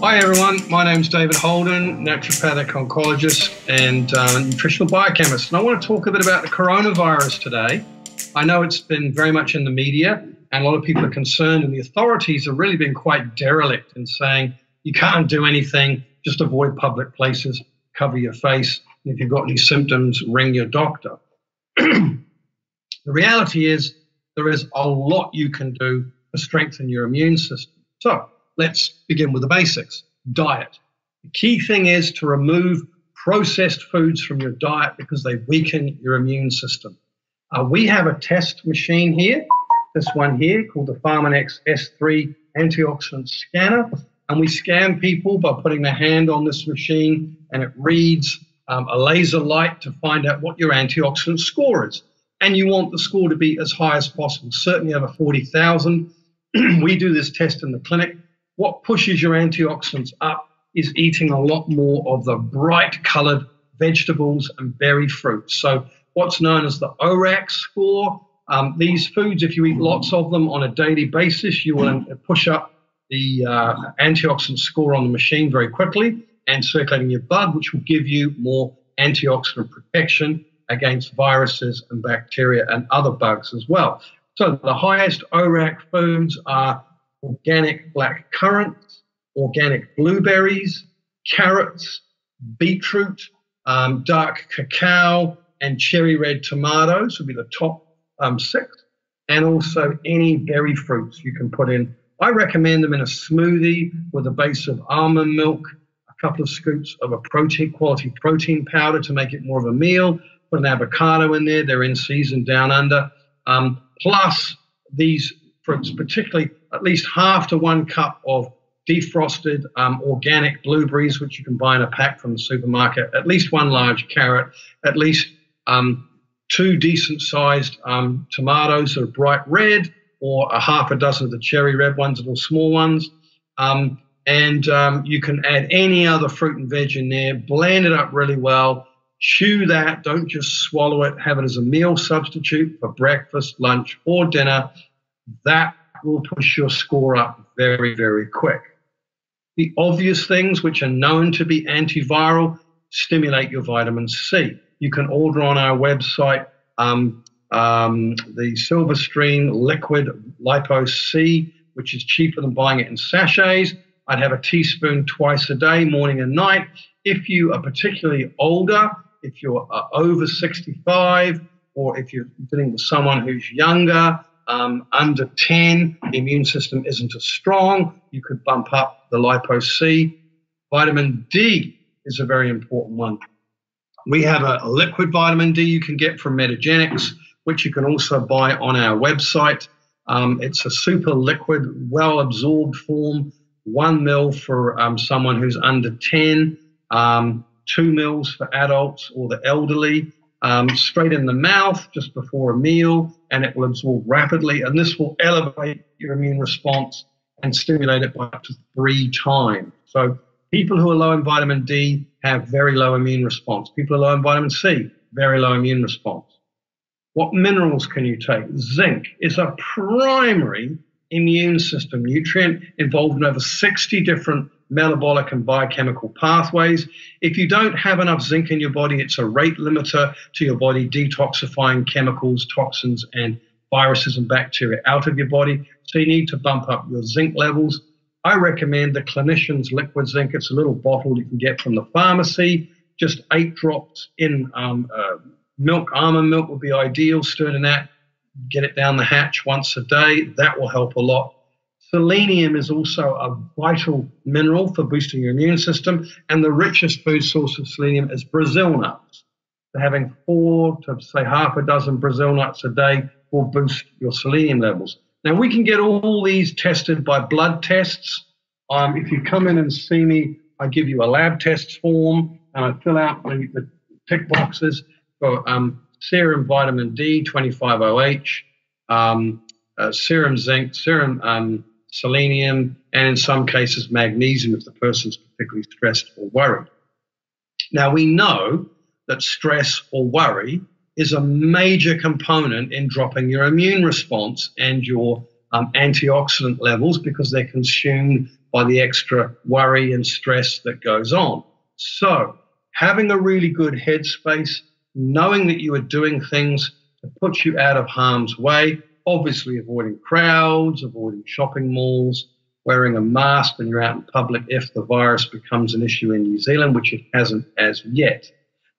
Hi everyone, my name is David Holden, naturopathic oncologist and uh, nutritional biochemist. And I want to talk a bit about the coronavirus today. I know it's been very much in the media and a lot of people are concerned, and the authorities have really been quite derelict in saying you can't do anything, just avoid public places, cover your face, and if you've got any symptoms, ring your doctor. the reality is, there is a lot you can do to strengthen your immune system. So, let's begin with the basics diet. The key thing is to remove processed foods from your diet because they weaken your immune system. Uh, we have a test machine here, this one here called the Pharmanex S3 antioxidant scanner. And we scan people by putting their hand on this machine and it reads um, a laser light to find out what your antioxidant score is. And you want the score to be as high as possible, certainly over 40,000. we do this test in the clinic what pushes your antioxidants up is eating a lot more of the bright colored vegetables and berry fruits. So, what's known as the ORAC score. Um, these foods, if you eat lots of them on a daily basis, you will push up the uh, antioxidant score on the machine very quickly and circulating your blood, which will give you more antioxidant protection against viruses and bacteria and other bugs as well. So, the highest ORAC foods are organic black currants, organic blueberries, carrots, beetroot, um, dark cacao, and cherry red tomatoes would be the top um, six. And also any berry fruits you can put in. I recommend them in a smoothie with a base of almond milk, a couple of scoops of a protein quality protein powder to make it more of a meal. Put an avocado in there; they're in season down under. Um, plus these fruits, particularly at least half to one cup of defrosted um, organic blueberries, which you can buy in a pack from the supermarket, at least one large carrot, at least um, two decent sized um, tomatoes that are bright red, or a half a dozen of the cherry red ones, little small ones. Um, and um, you can add any other fruit and veg in there, blend it up really well, chew that, don't just swallow it, have it as a meal substitute for breakfast, lunch, or dinner. That will push your score up very, very quick. The obvious things which are known to be antiviral stimulate your vitamin C. You can order on our website um, um, the Silverstream liquid lipose C, which is cheaper than buying it in sachets. I'd have a teaspoon twice a day, morning and night. If you are particularly older, if you're uh, over 65, or if you're dealing with someone who's younger, um, under 10, the immune system isn't as strong. You could bump up the lipose C. Vitamin D is a very important one. We have a, a liquid vitamin D you can get from Metagenics, which you can also buy on our website. Um, it's a super liquid, well absorbed form, one mil for um, someone who's under 10, um, two mils for adults or the elderly um, straight in the mouth just before a meal, and it will absorb rapidly. And this will elevate your immune response and stimulate it by up to three times. So, people who are low in vitamin D have very low immune response. People who are low in vitamin C, very low immune response. What minerals can you take? Zinc is a primary immune system nutrient involved in over 60 different metabolic and biochemical pathways. If you don't have enough zinc in your body, it's a rate limiter to your body detoxifying chemicals, toxins, and viruses and bacteria out of your body. So you need to bump up your zinc levels. I recommend the clinician's liquid zinc. It's a little bottle you can get from the pharmacy, just eight drops in um, uh, milk. Almond milk would be ideal. Stir it in that. Get it down the hatch once a day. That will help a lot. Selenium is also a vital mineral for boosting your immune system, and the richest food source of selenium is Brazil nuts. So having four to say half a dozen Brazil nuts a day will boost your selenium levels. Now we can get all these tested by blood tests. Um, if you come in and see me, I give you a lab test form and I fill out the, the tick boxes for um, serum vitamin D, 25OH, um, uh, serum zinc, serum um, selenium, and in some cases, magnesium if the person's particularly stressed or worried. Now, we know that stress or worry is a major component in dropping your immune response and your um, antioxidant levels because they're consumed by the extra worry and stress that goes on. So, having a really good headspace, knowing that you are doing things to put you out of harm's way, obviously avoiding crowds, avoiding shopping malls, wearing a mask when you're out in public if the virus becomes an issue in New Zealand, which it hasn't as yet.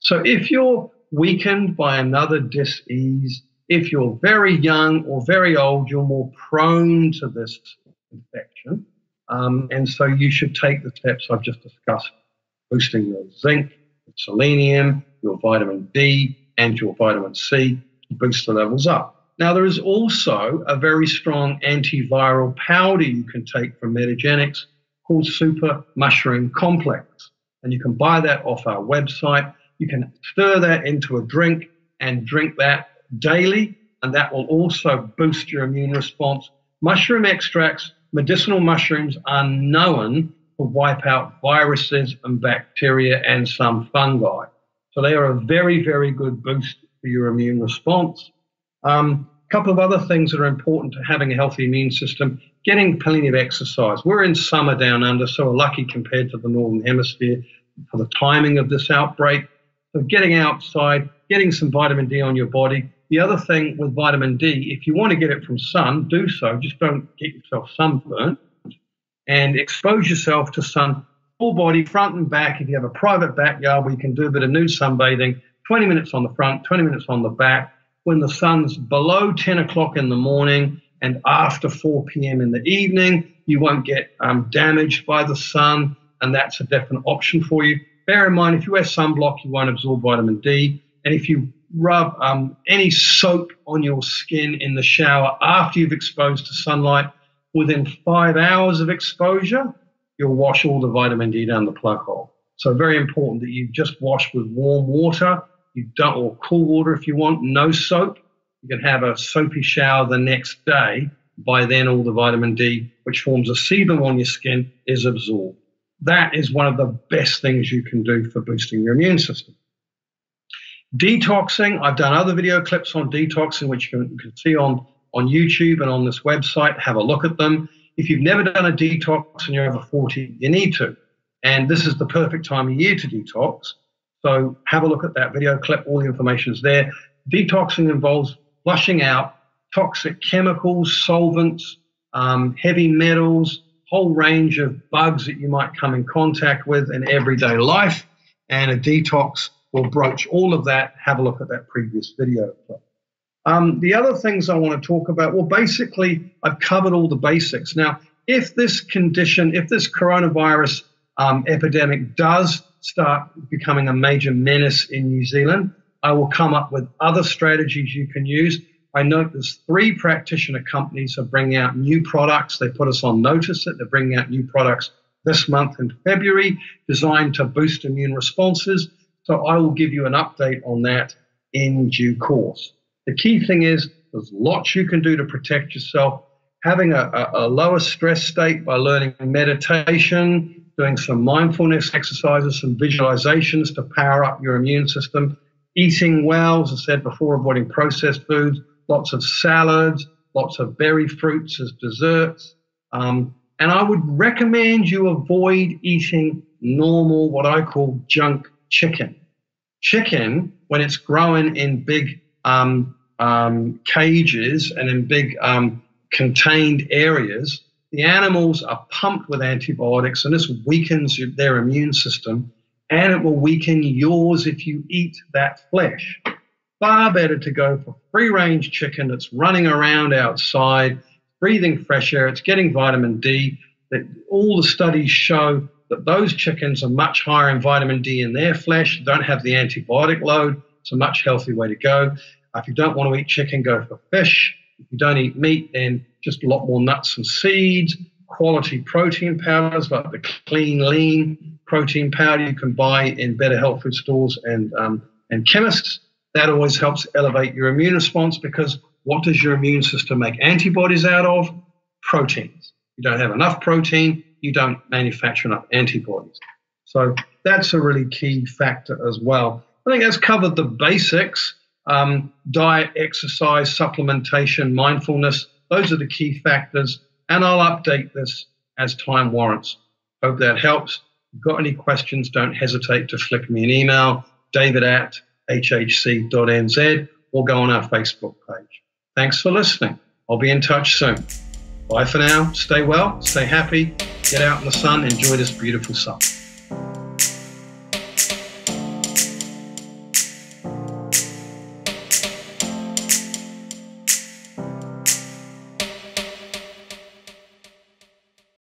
So if you're weakened by another disease, if you're very young or very old, you're more prone to this infection. Um, and so you should take the steps I've just discussed, boosting your zinc, selenium, your vitamin D, and your vitamin C to boost the levels up. Now, there is also a very strong antiviral powder you can take from Metagenics called Super Mushroom Complex. And you can buy that off our website. You can stir that into a drink and drink that daily, and that will also boost your immune response. Mushroom extracts, medicinal mushrooms are known to wipe out viruses and bacteria and some fungi. So they are a very, very good boost for your immune response. A um, couple of other things that are important to having a healthy immune system getting plenty of exercise. We're in summer down under, so we're lucky compared to the northern hemisphere for the timing of this outbreak. So, getting outside, getting some vitamin D on your body. The other thing with vitamin D, if you want to get it from sun, do so. Just don't get yourself sunburnt and expose yourself to sun full body, front and back. If you have a private backyard where you can do a bit of nude sunbathing, 20 minutes on the front, 20 minutes on the back when the sun's below 10 o'clock in the morning and after 4 p.m. in the evening. You won't get um, damaged by the sun, and that's a definite option for you. Bear in mind, if you wear sunblock, you won't absorb vitamin D. And if you rub um, any soap on your skin in the shower after you've exposed to sunlight, within five hours of exposure, you'll wash all the vitamin D down the plug hole. So very important that you just wash with warm water you don't, or cool water if you want, no soap. You can have a soapy shower the next day. By then, all the vitamin D, which forms a sebum on your skin, is absorbed. That is one of the best things you can do for boosting your immune system. Detoxing, I've done other video clips on detoxing, which you can, you can see on, on YouTube and on this website. Have a look at them. If you've never done a detox and you're over 40, you need to. And this is the perfect time of year to detox so have a look at that video clip. All the information is there. Detoxing involves flushing out toxic chemicals, solvents, um, heavy metals, whole range of bugs that you might come in contact with in everyday life. And a detox will broach all of that. Have a look at that previous video clip. Um, the other things I want to talk about, well, basically, I've covered all the basics. Now, if this condition, if this coronavirus um, epidemic does start becoming a major menace in New Zealand, I will come up with other strategies you can use. I note there's three practitioner companies are bringing out new products. They put us on notice that they're bringing out new products this month in February designed to boost immune responses. So I will give you an update on that in due course. The key thing is there's lots you can do to protect yourself. Having a, a, a lower stress state by learning meditation, doing some mindfulness exercises, some visualizations to power up your immune system, eating well, as I said before, avoiding processed foods, lots of salads, lots of berry fruits as desserts. Um, and I would recommend you avoid eating normal, what I call junk chicken. Chicken, when it's growing in big um, um, cages and in big um, contained areas, the animals are pumped with antibiotics, and this weakens their immune system, and it will weaken yours if you eat that flesh. Far better to go for free range chicken that's running around outside, breathing fresh air, it's getting vitamin D. That all the studies show that those chickens are much higher in vitamin D in their flesh, don't have the antibiotic load. It's a much healthier way to go. If you don't want to eat chicken, go for fish. If you don't eat meat, then just a lot more nuts and seeds, quality protein powders like the clean, lean protein powder you can buy in better health food stores and, um, and chemists. That always helps elevate your immune response because what does your immune system make antibodies out of? Proteins. You don't have enough protein, you don't manufacture enough antibodies. So that's a really key factor as well. I think that's covered the basics um, diet, exercise, supplementation, mindfulness. Those are the key factors. And I'll update this as time warrants. Hope that helps. If you've got any questions, don't hesitate to flick me an email, david at hhc.nz, or go on our Facebook page. Thanks for listening. I'll be in touch soon. Bye for now. Stay well, stay happy, get out in the sun, enjoy this beautiful sun.